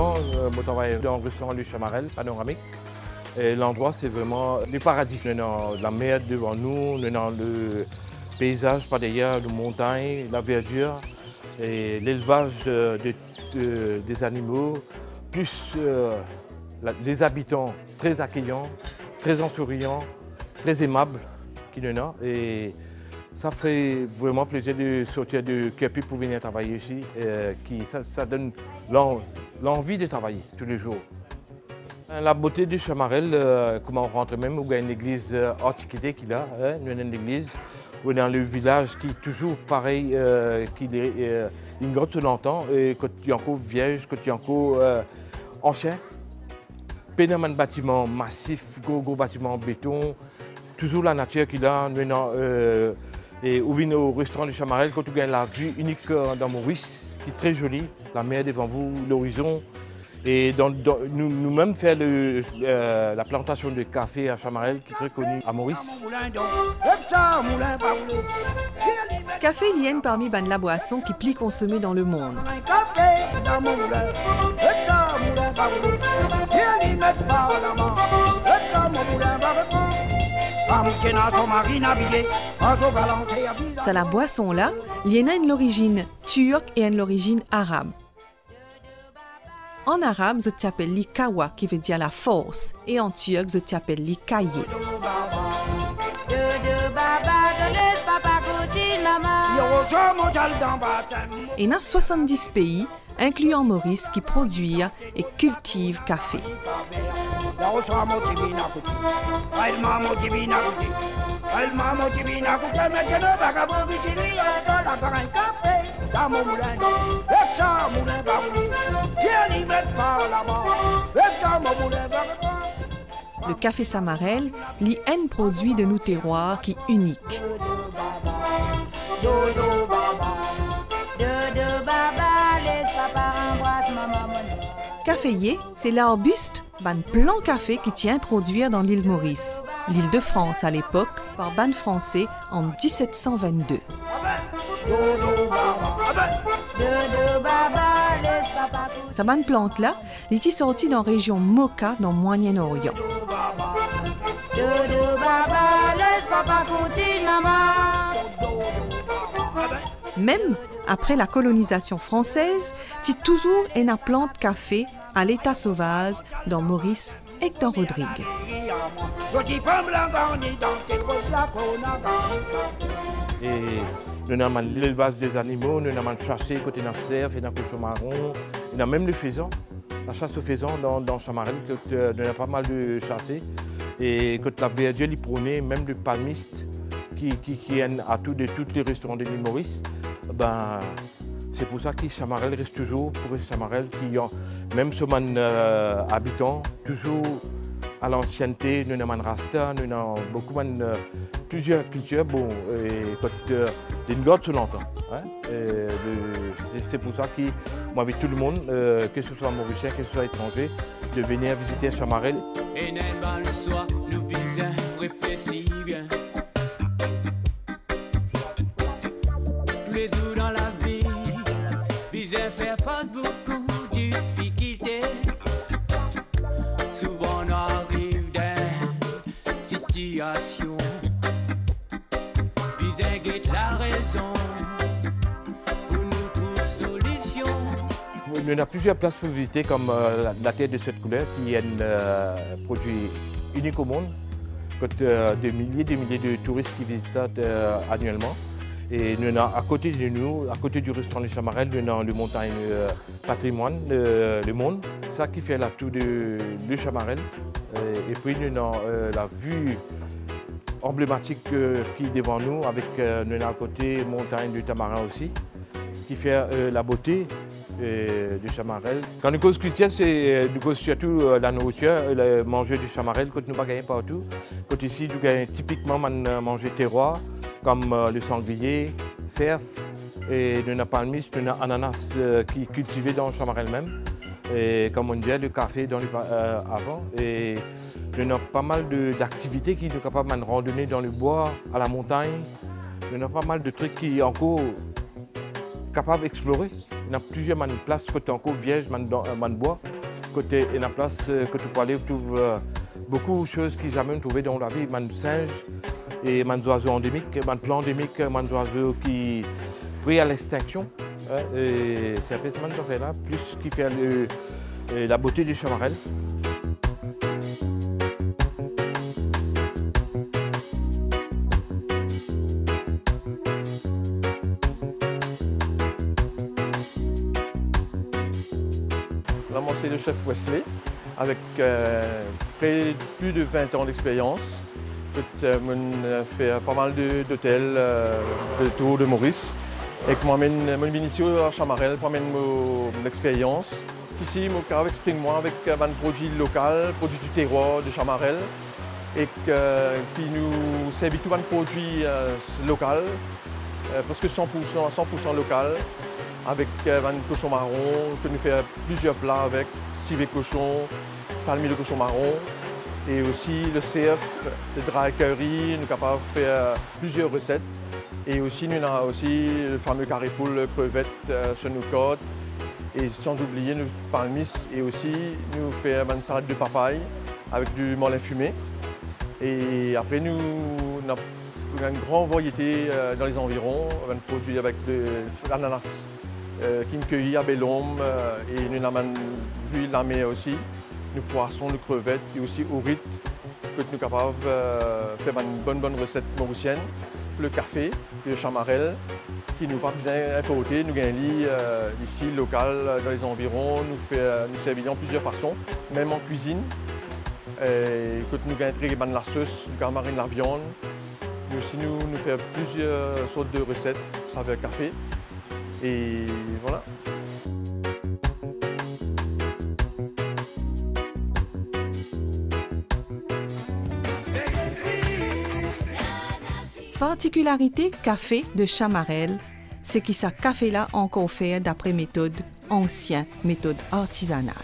je travaille dans le restaurant du Chamarel, panoramique. Et l'endroit, c'est vraiment le paradis. Nous avons la mer devant nous, nous avons le paysage par derrière, les montagnes, la verdure, et l'élevage euh, de- de- des animaux, plus euh, la- les habitants très accueillants, très souriants, très aimables qu'il y en a. Et ça fait vraiment plaisir de sortir de Kerpi pour venir travailler ici. euh, qui, ça, donne l'en- l'envie de travailler tous les jours. La beauté du Chamarel, euh, comment on rentre même, où il y a une église euh, antiquité qu'il a, hein, une église, où dans le village qui est toujours pareil, euh, qu'il est euh, une grotte sur longtemps, et encore vierge, euh, ancien. Pénément de bâtiment massif, gros, gros bâtiment en béton, toujours la nature qu'il a. Nous, euh, et où vient au restaurant du Chamarel, quand vous avez la vue unique euh, dans Maurice, qui est très jolie, la mer devant vous, l'horizon. Et dans- dans- nous- nous-mêmes faire le- euh, la plantation de café à Chamarel, qui est très connue à Maurice. Café lien parmi ban la boisson qui plie consommée dans le monde. Ça la boisson là, lien a une l'origine turque et une l'origine arabe. En arabe, je t'appelle li kawa qui veut dire la force et en turc, je t'appelle li kaye. Et dans 70 pays, incluant Maurice, qui produisent et cultivent café. Le café Samarel lit un produit de nos terroirs qui unique. C'est l'arbuste, ban plan café qui tient introduire dans l'île Maurice, l'île de France à l'époque, par ban français en 1722. Sa ban plante là, il est sorti dans la région Mocha dans Moyen-Orient. Même après la colonisation française, c'est toujours une plante café à l'état sauvage dans Maurice dans Rodrigue. Et nous avons l'élevage des animaux, nous avons chassé côté dans le cerf et dans le cochon marron, nous avons même le faisan. La chasse au faisan dans, dans euh, nous avons pas mal de chassés. Et quand la verdure, il prônait même le palmiste qui, qui, qui est à de tous les restaurants de l'île Maurice. Ben, c'est pour ça que Chamarel reste toujours pour Chamarel, qui ont, même sur mon euh, habitant, toujours à l'ancienneté, nous avons rasta, nous avons beaucoup de euh, plusieurs cultures, bon, et quand euh, garde sur longtemps. Hein, de- c'est- pour ça que moi, tout le monde, euh, que ce soit mauricien, que ce soit étranger, de venir visiter Chamarel. Et nous bien Il y en a plusieurs places pour visiter, comme euh, la, la terre de cette couleur, qui est un euh, produit unique au monde. Quand, euh, des milliers des milliers de touristes qui visitent ça annuellement. Et nous avons à côté de nous, à côté du restaurant du Chamarel, nous avons le montagne patrimoine, euh, le monde. Ça qui fait l'atout de, de Chamarel. Et puis nous avons la vue emblématique qui est devant nous, avec nous avons à côté montagne du Tamarin aussi, qui fait la beauté et du chamarel. Quand nous cause culture, c'est nous cause surtout euh, la nourriture, le manger du chamarel que nous pas partout. Quand ici, nous gagnons typiquement man- manger terroir, comme euh, le sanglier, cerf, et nous avons palmis, nous avons ananas euh, qui est cultivé dans le chamarel même. Et comme on disait, le café dans le, euh, avant. Et nous avons pas mal d'activités qui sont capables de randonner dans le bois, à la montagne. Nous avons pas mal de trucs qui encore capables d'explorer. Il y a plusieurs man- places côté encore vierge, man, euh, man bois. Côté, il y a place euh, que tu peux aller, tu euh, beaucoup de choses qu'ils jamais trouvées dans la vie. Man singes et man oiseaux endémiques, man plants endémiques, man oiseaux qui pris à l'extinction. hein, c'est un peu ce man fait là, plus qui fait la beauté du chamarel. C'est le chef Wesley, avec euh, près de plus de 20 ans d'expérience. J'ai fait pas mal de- d'hôtels euh, de tour de Maurice. Et que moi, mon initié à Chamarel, pour mon, expérience. Ici, mon cas exprime-moi avec un produit local, produit du terroir de Chamarel, et que, qui nous servent tout un produit euh, local, euh, presque 100%, 100 local avec un cochon marron, nous faisons plusieurs plats avec civet cochon, salmi de cochon marron, et aussi le CF, le dry curry, nous capables de faire euh, plusieurs recettes. Et aussi, nous avons aussi le fameux carré poule crevette euh, côtes. Et sans oublier nos palmis, et aussi nous faisons une salade de papaye avec du mollet fumé. Et après, nous, nous avons une grande variété euh, dans les environs, un produit avec de l'ananas euh, qui nous cueillit à Bellum euh, et nous avons vu la mer aussi, nous poissons, nous crevettes et aussi au rite que nous sommes capables de euh, faire une bonne bonne recette mauricienne. Le café, le chamarel, qui nous pas besoin importer, nous gagnons euh, ici local dans les environs, nous fait nous en plusieurs façons, même en cuisine. Et que nous gagnons très bonne la sauce, nous mariner la viande. Nous aussi nous, nous faisons plusieurs sortes de recettes, ça avec café. Et voilà. Particularité café de Chamarel, c'est que sa café là encore fait d'après méthode ancienne, méthode artisanale.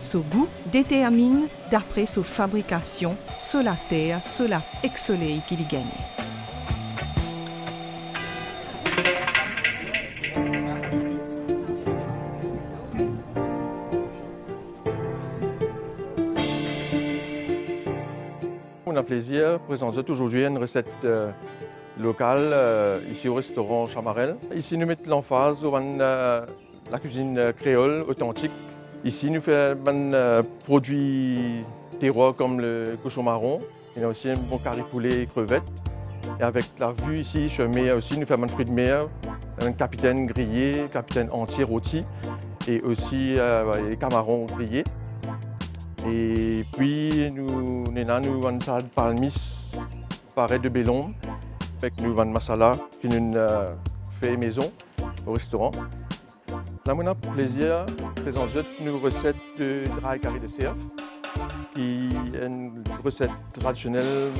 Ce goût détermine d'après sa fabrication sur la terre, sur la ex-soleil qu'il y gagne. Plaisir de présenter aujourd'hui une recette euh, locale euh, ici au restaurant Chamarel. Ici, nous mettons l'emphase sur euh, la cuisine euh, créole authentique. Ici, nous faisons un euh, produit terroir comme le cochon marron. Il y a aussi un bon carré poulet et crevettes. Et avec la vue ici, je mets aussi, nous faisons un fruit de mer, un capitaine grillé, capitaine entier rôti et aussi les camarons grillés. Et puis, nous, nous avons salade palmis, pareil de bellon, avec nous avons masala que nous euh, fait maison au restaurant. Là, on a plaisir de présenter une recette de dry carré de cerf, qui est une recette traditionnelle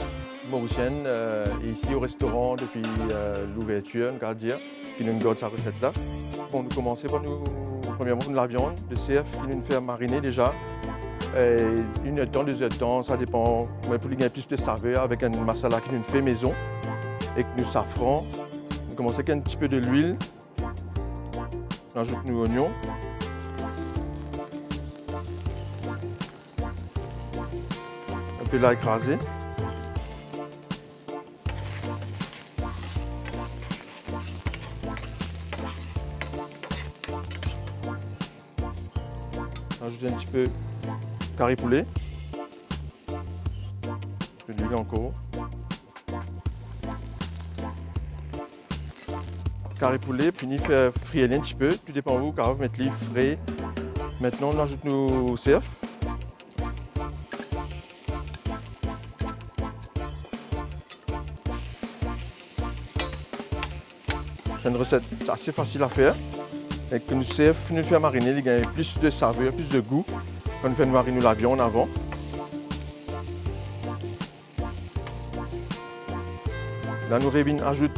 mauricienne, euh, ici au restaurant depuis euh, l'ouverture, on qui nous garde sa recette là. Bon, nous par nous, premièrement, la viande de cerf qui nous fait mariner déjà. Et une heure deux heures ça dépend. Mais pour gagner plus de saveur avec un masala qui nous fait maison et que nous safran. On commence avec un petit peu de l'huile. On ajoute nos oignons. Un peu là écrasé. On un petit peu carré poulet. De l'huile encore. Carré poulet, puis il fait frire un petit peu. Tout dépend où, car vous mettez l'huile frais. Maintenant, on ajoute nos cerfs. C'est une recette assez facile à faire et que nous servons nous faire mariner, il gagne plus de saveur, plus de goût quand nous faisons mariner la viande avant. Là, nous ajoute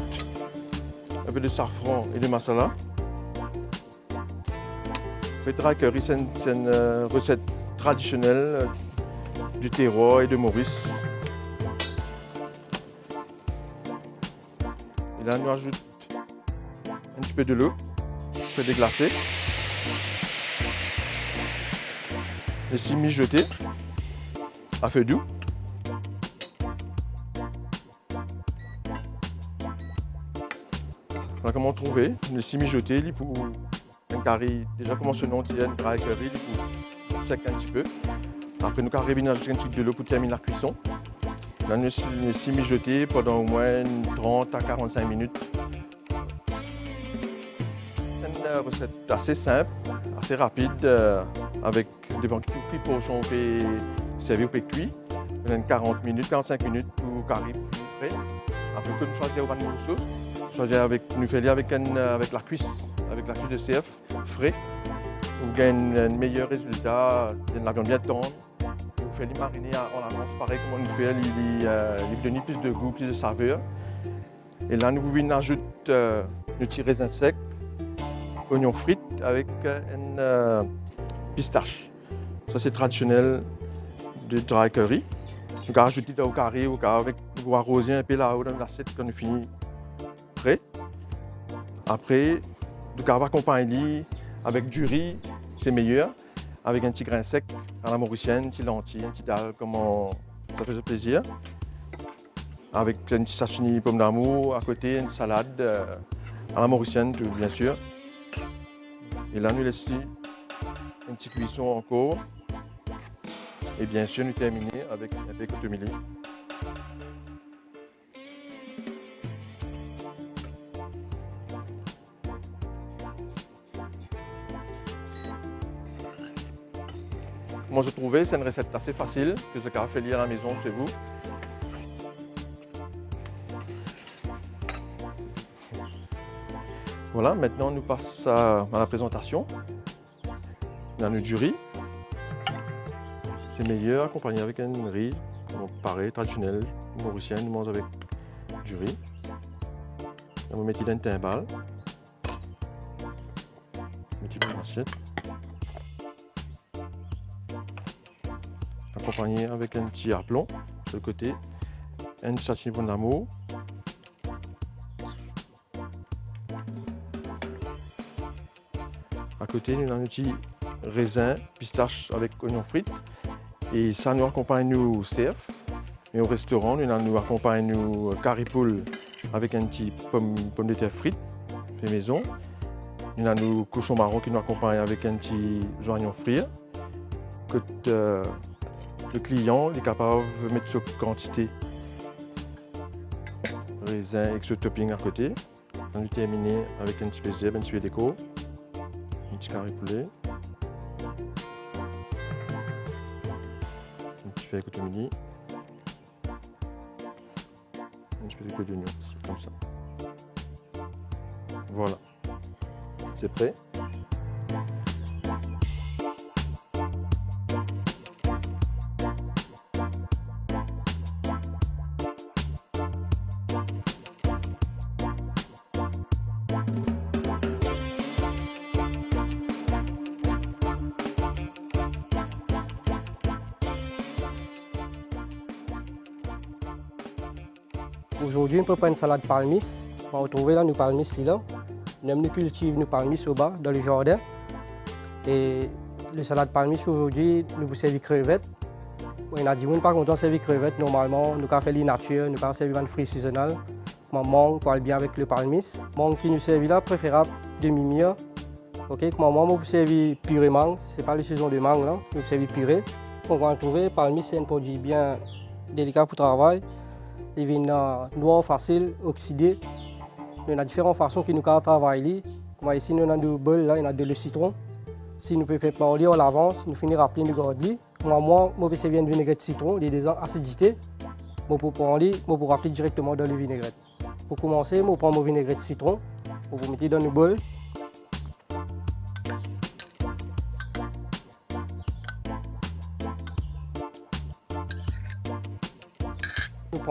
un peu de safran et de masala. Dry curry, c'est une, recette traditionnelle euh, du terroir et de Maurice. Et là, nous ajoute un petit peu de l'eau, un peu déglacé. Six mijotés à feu doux. Voilà comment trouver mijotés pour un carré. Déjà comment ce nom dry curry pour sec un petit peu. Après nous carrébiner un peu de l'eau pour terminer la cuisson. Là, nous six mijotés pendant au moins 30 à 45 minutes une recette assez simple, assez rapide, euh, avec banques qui pochons fait servir au cuit. Y a 40 minutes, 45 minutes pour carré prêt. Après que nous choisissons au morceau, choisir avec nous faire avec, avec la cuisse, avec la cuisse de CF frais. On gagne un meilleur résultat, la viande bien tendre. On fait les mariner en avance, pareil comme on fait, il, euh, donne plus de goût, plus de saveur. Et là, nous venons ajouter euh, le petit raisin sec, oignons frites avec une euh, pistache. Ça c'est traditionnel dry curry. On va au carré, au carré avec on arroser un peu là-haut dans l'assiette quand on finit prêt. Après, on va accompagner avec du riz, c'est meilleur, avec un petit grain sec à la mauricienne, un petit lentilles, un petit dalle, comment ça fait plaisir. Avec un petit sashimi pomme d'amour à côté, une salade euh, à la mauricienne, bien sûr. Et là, nous laissons une petite cuisson encore. Et bien sûr, nous terminons avec de milli. Comment je trouvais, c'est une recette assez facile que je peux faire lire à la maison chez vous. Voilà, maintenant nous passons à, la présentation. On a du riz. C'est meilleur accompagné avec un riz, pareil, traditionnel, mauricien, nous mange avec du riz. On mettre dans un timbal. Mettre dans l'assiette. Accompagné avec un petit aplomb sur le côté, un sachet de l'amour. côté, nous avons un petit raisin, pistache avec oignons frites. Et ça nous accompagne nous CF. Et au restaurant, nous, nous accompagne nous caripoule avec un petit pomme, de terre frites, fait maison. Nous avons nos cochons marron qui nous accompagne avec un petit oignon frit. Que euh, le client est capable de mettre cette quantité raisin avec ce topping à côté. On a terminé avec un petit peu de un petit déco petit carré. Peu de midi. Un petit peu de d'oignon, comme ça. Voilà. C'est prêt? Aujourd'hui, on prépare une salade palmis. On va retrouver là nos palmis là. Nous cultivons nos palmis au bas, dans le jardin. Et le salade palmis aujourd'hui, nous vous servons crevettes. On a dit qu'on pas content de servir crevettes normalement. Nous avons fait les nature, nous avons servi un fruit saisonnal. Pour aller bien avec le palmis. Mangue qui nous servent là, préférable demi-mire. Ok, moi, vous servez purée mangue. Ce n'est pas la saison de mangue là, nous servons purée. On va trouver palmis, c'est un produit bien délicat pour travailler. Il vient noir facile, oxydé. Il y a différentes façons qui nous travailler. Comme ici, nous avons du bol, là, il y a de citron. Si nous parler en l'avance, nous finirons plein de garde Moi, moi, je servir une vinaigrette de citron, il y a des acidités. Je peux prendre, je peux rappeler directement dans le vinaigrette. Pour commencer, je prends mon vinaigrette de citron. Vous mettez dans le bol.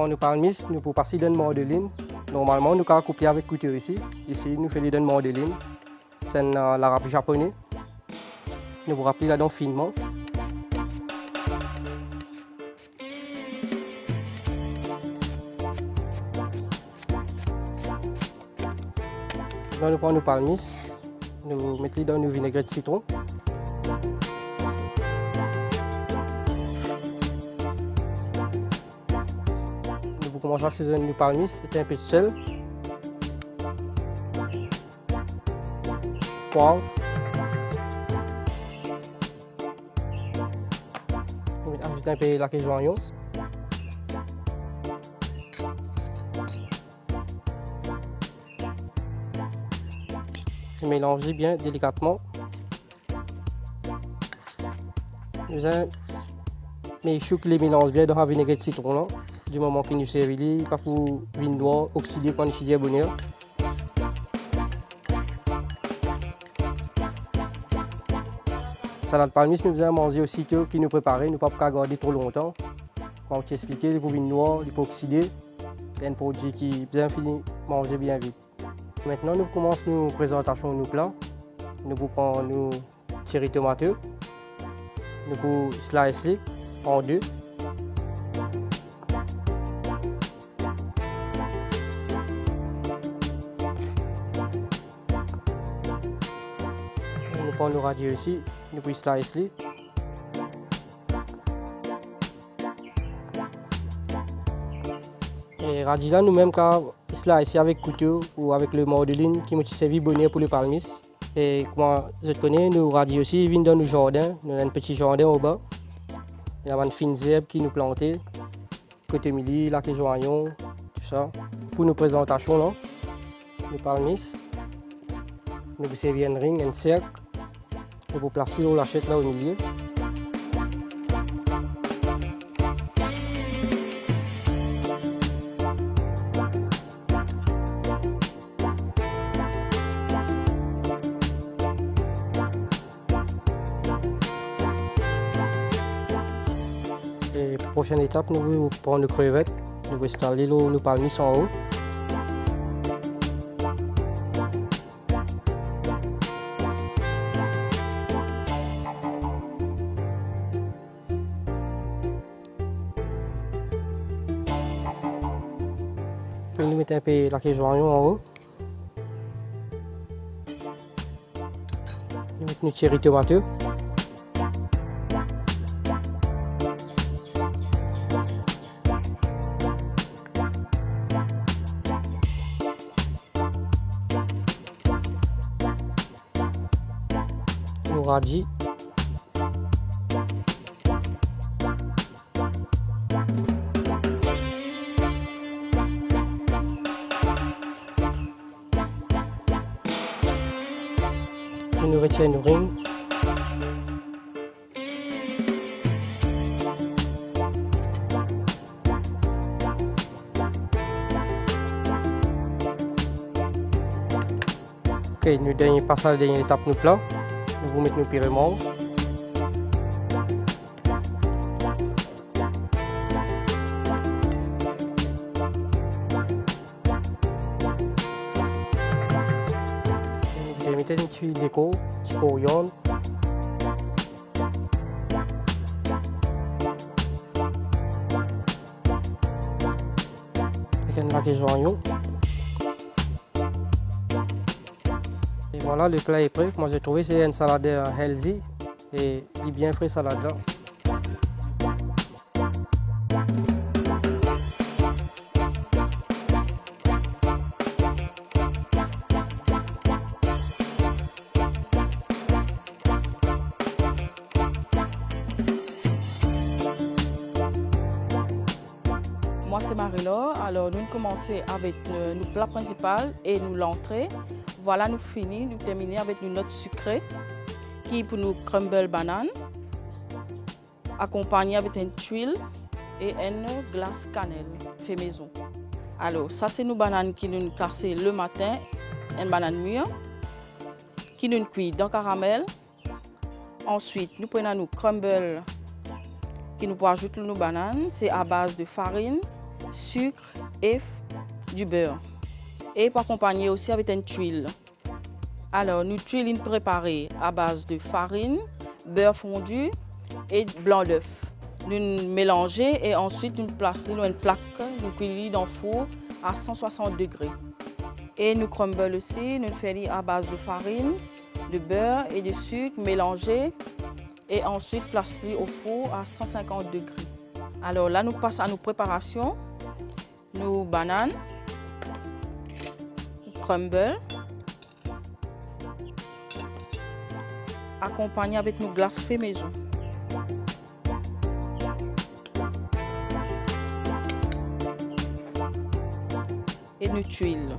Nous prenons le palmis, nous pouvons passer dans le mandoline. Normalement, nous pouvons couper avec couteau ici. Ici, nous faisons dans le mandoline. C'est euh, l'arabe japonais. Nous vous rappelez là-dedans finement. Là, nous prenons nos palmis, nous mettons dans nos vinaigrettes de citron. Commençons à assaisonner nos palmis, c'est un peu de sel. Poivre. Nous ajoutons un peu de laquais joignon. C'est mélangé bien délicatement. Nous avons il faut qu'il les mélange bien dans la vinaigrette citron là. Du moment qu'il nous servi, pas pour vin noir oxydé quand il est bonheur. Salade palmis, nous faisons manger aussi que nous préparait, nous ne pouvons pas garder trop longtemps. Comme tu expliqué, le vin noir, il peut oxyder. C'est un produit qui bien fini manger bien vite. Maintenant, nous commençons nos présentations de nos plats. Nous prenons nos cherry tomates. Nous pouvons slicer en deux. Nous prenons nos radis aussi. Nous pouvons slicer. Et radis nous-mêmes, quand slicer avec couteau ou avec le mordeline qui m'a servi bonnet pour le palmis. Et comment je connais, nous radis aussi viennent dans nos jardins. Nous avons un petit jardin au bas. Il y a une fine zèbre qui nous plantait. Côté mili, lac et joignon, tout ça. Pour nos présentations, là, le palmis. Nous servir un ring, un cercle. Nous vous placer au lachette là au milieu. Et prochaine étape, nous allons prendre le crevette, nous allons installer l'eau, nous palmis en haut. Peu la joignon en haut. Nous mettons une cherry tomate. Nos radis. Ok, nous dernier passage, dernière étape, nous plat. Nous vous mettons nos pyréments. Nous mettons une tuile d'écho, petit coriandre. Avec un lac joignon. Et voilà, le plat est prêt. Moi, j'ai trouvé c'est une salade euh, healthy et bien frais salade Moi, c'est Marie-Laure. Alors, nous commençons avec le, nos plats principal et nous l'entrée. Voilà, nous finissons, nous terminons avec une note sucrée qui est pour nous crumble banane, accompagné avec une tuile et une glace cannelle fait maison. Alors, ça, c'est nos bananes qui nous cassées le matin une banane mûre qui nous cuit dans caramel. Ensuite, nous prenons nos crumble qui nous ajouter nos bananes. C'est à base de farine, sucre et du beurre. Et pour accompagner aussi avec une tuile. Alors, nous tuiles préparées à base de farine, beurre fondu et blanc d'œuf. Nous mélanger et ensuite nous placer une plaque, nous cuisons dans le four à 160 degrés. Et nous crumble aussi, nous faisons à base de farine, de beurre et de sucre mélangé et ensuite placer au four à 150 degrés. Alors là, nous passons à nos préparations. Nos bananes, crumble, accompagné avec nos glaces fait maison. et nos tuiles.